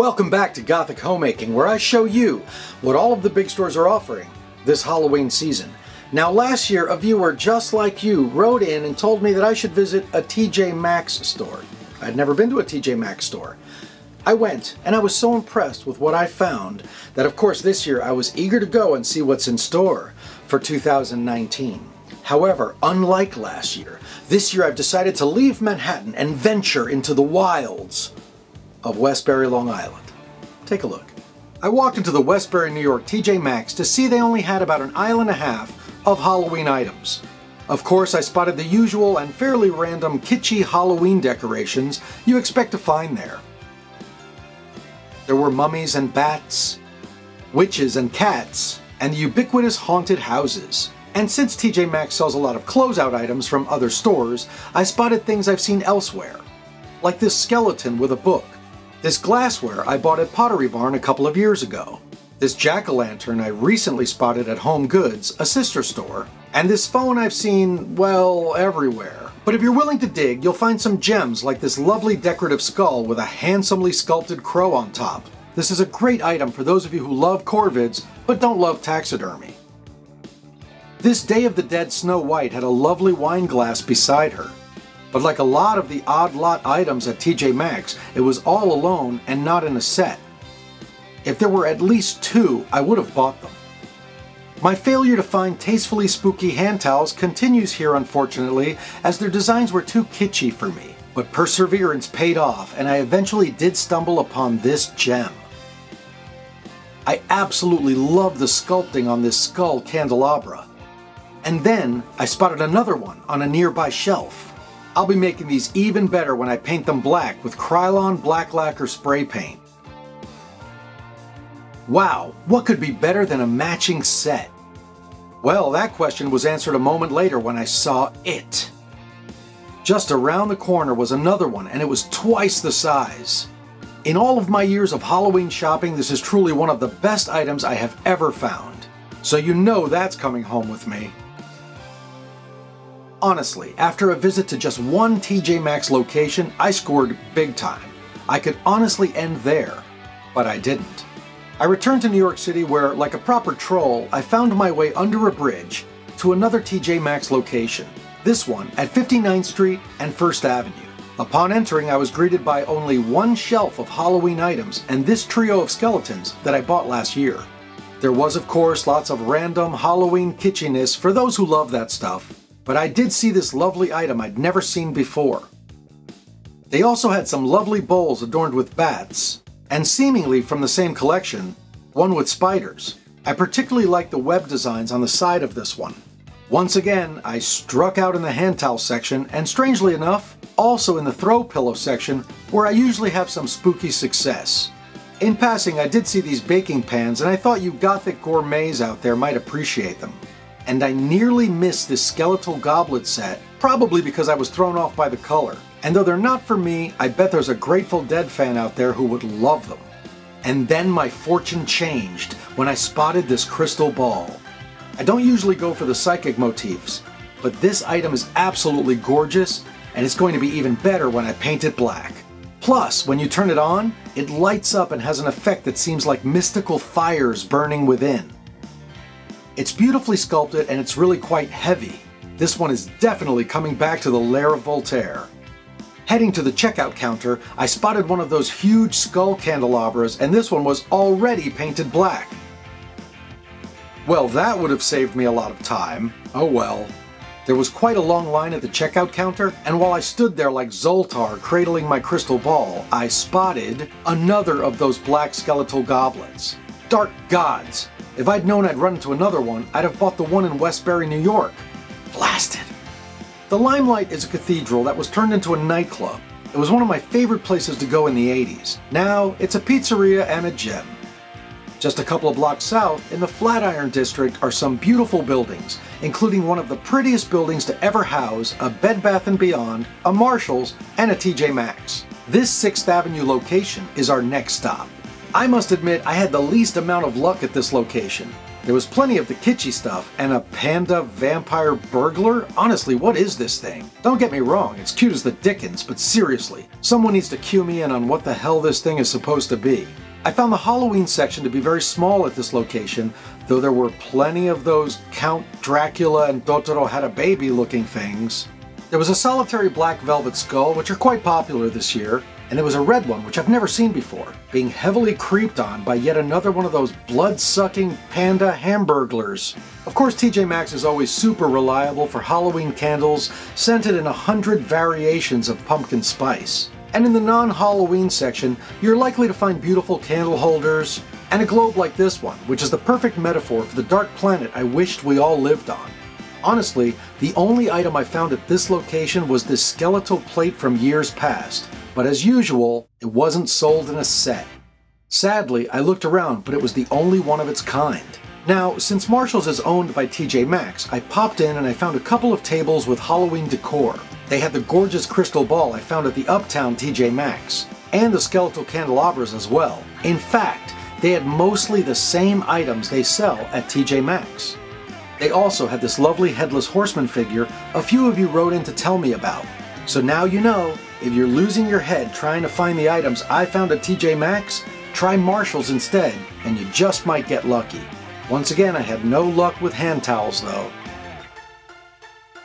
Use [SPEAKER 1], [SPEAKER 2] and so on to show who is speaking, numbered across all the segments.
[SPEAKER 1] Welcome back to Gothic Homemaking, where I show you what all of the big stores are offering this Halloween season. Now, last year, a viewer just like you wrote in and told me that I should visit a TJ Maxx store. I'd never been to a TJ Maxx store. I went, and I was so impressed with what I found that, of course, this year I was eager to go and see what's in store for 2019. However, unlike last year, this year I've decided to leave Manhattan and venture into the wilds of Westbury, Long Island. Take a look. I walked into the Westbury, New York TJ Maxx to see they only had about an aisle and a half of Halloween items. Of course, I spotted the usual and fairly random kitschy Halloween decorations you expect to find there. There were mummies and bats, witches and cats, and the ubiquitous haunted houses. And since TJ Maxx sells a lot of closeout items from other stores, I spotted things I've seen elsewhere, like this skeleton with a book, this glassware I bought at Pottery Barn a couple of years ago. This jack-o'-lantern I recently spotted at Home Goods, a sister store. And this phone I've seen, well, everywhere. But if you're willing to dig, you'll find some gems like this lovely decorative skull with a handsomely sculpted crow on top. This is a great item for those of you who love corvids but don't love taxidermy. This Day of the Dead Snow White had a lovely wine glass beside her. But like a lot of the odd lot items at TJ Maxx, it was all alone and not in a set. If there were at least two, I would have bought them. My failure to find tastefully spooky hand towels continues here unfortunately, as their designs were too kitschy for me. But perseverance paid off, and I eventually did stumble upon this gem. I absolutely love the sculpting on this skull candelabra. And then I spotted another one on a nearby shelf. I'll be making these even better when I paint them black with Krylon Black Lacquer spray paint. Wow, what could be better than a matching set? Well, that question was answered a moment later when I saw it. Just around the corner was another one, and it was twice the size. In all of my years of Halloween shopping, this is truly one of the best items I have ever found. So you know that's coming home with me. Honestly, after a visit to just one TJ Maxx location, I scored big time. I could honestly end there, but I didn't. I returned to New York City where, like a proper troll, I found my way under a bridge to another TJ Maxx location, this one at 59th Street and 1st Avenue. Upon entering, I was greeted by only one shelf of Halloween items and this trio of skeletons that I bought last year. There was, of course, lots of random Halloween kitschiness for those who love that stuff, but I did see this lovely item I'd never seen before. They also had some lovely bowls adorned with bats, and seemingly from the same collection, one with spiders. I particularly like the web designs on the side of this one. Once again, I struck out in the hand towel section, and strangely enough, also in the throw pillow section, where I usually have some spooky success. In passing, I did see these baking pans, and I thought you gothic gourmets out there might appreciate them and I nearly missed this skeletal goblet set, probably because I was thrown off by the color. And though they're not for me, I bet there's a Grateful Dead fan out there who would love them. And then my fortune changed when I spotted this crystal ball. I don't usually go for the psychic motifs, but this item is absolutely gorgeous, and it's going to be even better when I paint it black. Plus, when you turn it on, it lights up and has an effect that seems like mystical fires burning within. It's beautifully sculpted and it's really quite heavy. This one is definitely coming back to the lair of Voltaire. Heading to the checkout counter, I spotted one of those huge skull candelabras and this one was already painted black. Well, that would have saved me a lot of time. Oh well. There was quite a long line at the checkout counter, and while I stood there like Zoltar cradling my crystal ball, I spotted another of those black skeletal goblets. Dark gods! If I'd known I'd run into another one, I'd have bought the one in Westbury, New York. Blasted. The Limelight is a cathedral that was turned into a nightclub. It was one of my favorite places to go in the 80s. Now, it's a pizzeria and a gym. Just a couple of blocks south, in the Flatiron District, are some beautiful buildings, including one of the prettiest buildings to ever house a Bed Bath & Beyond, a Marshalls, and a TJ Maxx. This 6th Avenue location is our next stop. I must admit I had the least amount of luck at this location. There was plenty of the kitschy stuff, and a panda vampire burglar? Honestly, what is this thing? Don't get me wrong, it's cute as the dickens, but seriously, someone needs to cue me in on what the hell this thing is supposed to be. I found the Halloween section to be very small at this location, though there were plenty of those Count Dracula and Totoro had a baby looking things. There was a solitary black velvet skull, which are quite popular this year, and it was a red one, which I've never seen before, being heavily creeped on by yet another one of those blood-sucking panda hamburglers. Of course, TJ Maxx is always super reliable for Halloween candles, scented in a hundred variations of pumpkin spice. And in the non-Halloween section, you're likely to find beautiful candle holders, and a globe like this one, which is the perfect metaphor for the dark planet I wished we all lived on. Honestly, the only item I found at this location was this skeletal plate from years past, but as usual, it wasn't sold in a set. Sadly, I looked around, but it was the only one of its kind. Now, since Marshall's is owned by TJ Maxx, I popped in and I found a couple of tables with Halloween decor. They had the gorgeous crystal ball I found at the Uptown TJ Maxx, and the skeletal candelabras as well. In fact, they had mostly the same items they sell at TJ Maxx. They also had this lovely headless horseman figure a few of you wrote in to tell me about. So now you know, if you're losing your head trying to find the items I found at TJ Maxx, try Marshall's instead, and you just might get lucky. Once again, I had no luck with hand towels though.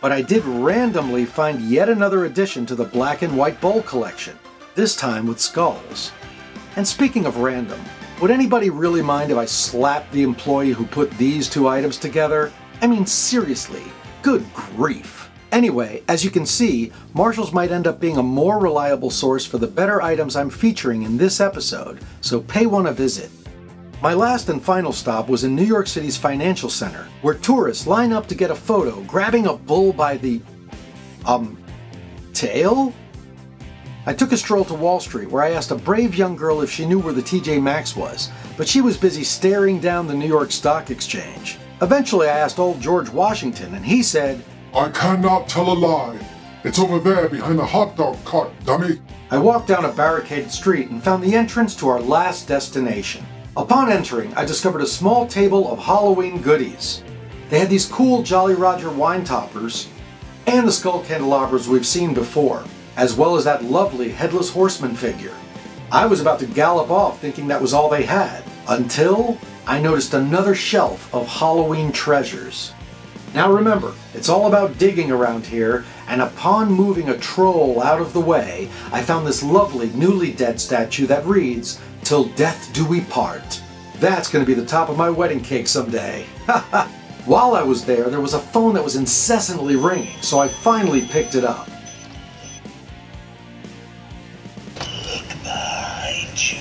[SPEAKER 1] But I did randomly find yet another addition to the black and white bowl collection, this time with skulls. And speaking of random, would anybody really mind if I slapped the employee who put these two items together? I mean, seriously, good grief. Anyway, as you can see, Marshall's might end up being a more reliable source for the better items I'm featuring in this episode, so pay one a visit. My last and final stop was in New York City's Financial Center, where tourists line up to get a photo grabbing a bull by the, um, tail? I took a stroll to Wall Street where I asked a brave young girl if she knew where the TJ Maxx was, but she was busy staring down the New York Stock Exchange. Eventually I asked old George Washington and he said,
[SPEAKER 2] I cannot tell a lie. It's over there behind the hot dog cart, dummy.
[SPEAKER 1] I walked down a barricaded street and found the entrance to our last destination. Upon entering, I discovered a small table of Halloween goodies. They had these cool Jolly Roger wine toppers and the skull candelabras we've seen before, as well as that lovely headless horseman figure. I was about to gallop off thinking that was all they had, until I noticed another shelf of Halloween treasures. Now remember, it's all about digging around here, and upon moving a troll out of the way, I found this lovely newly dead statue that reads, Till death do we part. That's going to be the top of my wedding cake someday. While I was there, there was a phone that was incessantly ringing, so I finally picked it up.
[SPEAKER 3] Look behind you.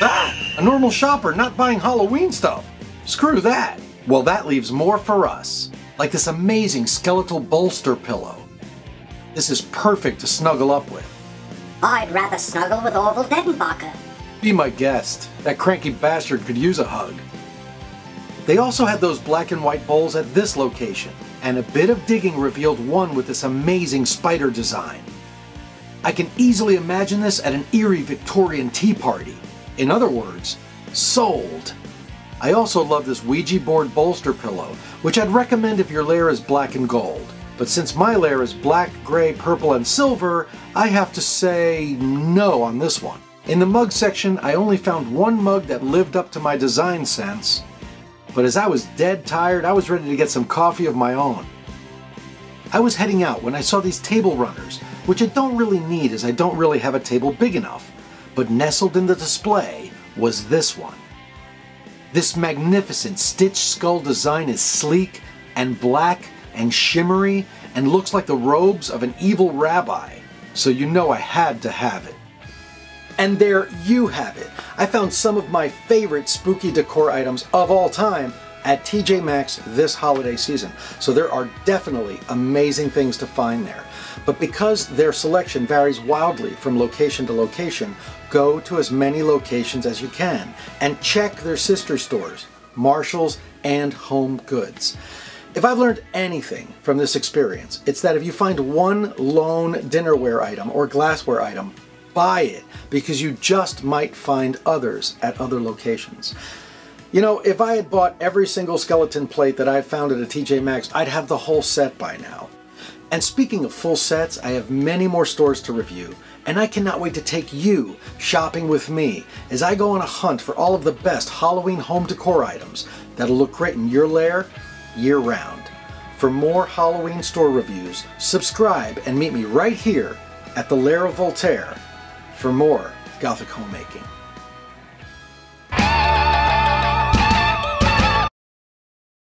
[SPEAKER 1] Ah! A normal shopper not buying Halloween stuff. Screw that. Well, that leaves more for us, like this amazing skeletal bolster pillow. This is perfect to snuggle up with.
[SPEAKER 4] I'd rather snuggle with Orville Redenbacher.
[SPEAKER 1] Be my guest. That cranky bastard could use a hug. They also had those black and white bowls at this location, and a bit of digging revealed one with this amazing spider design. I can easily imagine this at an eerie Victorian tea party. In other words, sold. I also love this Ouija board bolster pillow, which I'd recommend if your lair is black and gold. But since my lair is black, gray, purple, and silver, I have to say no on this one. In the mug section, I only found one mug that lived up to my design sense, but as I was dead tired, I was ready to get some coffee of my own. I was heading out when I saw these table runners, which I don't really need as I don't really have a table big enough, but nestled in the display was this one. This magnificent stitched skull design is sleek and black and shimmery and looks like the robes of an evil rabbi, so you know I had to have it. And there you have it. I found some of my favorite spooky decor items of all time at TJ Maxx this holiday season. So there are definitely amazing things to find there. But because their selection varies wildly from location to location, go to as many locations as you can and check their sister stores, Marshall's and Home Goods. If I've learned anything from this experience, it's that if you find one lone dinnerware item or glassware item, buy it because you just might find others at other locations. You know, if I had bought every single skeleton plate that I've found at a TJ Maxx, I'd have the whole set by now. And speaking of full sets, I have many more stores to review, and I cannot wait to take you shopping with me as I go on a hunt for all of the best Halloween home decor items that'll look great in your lair year round. For more Halloween store reviews, subscribe and meet me right here at the Lair of Voltaire for more Gothic homemaking.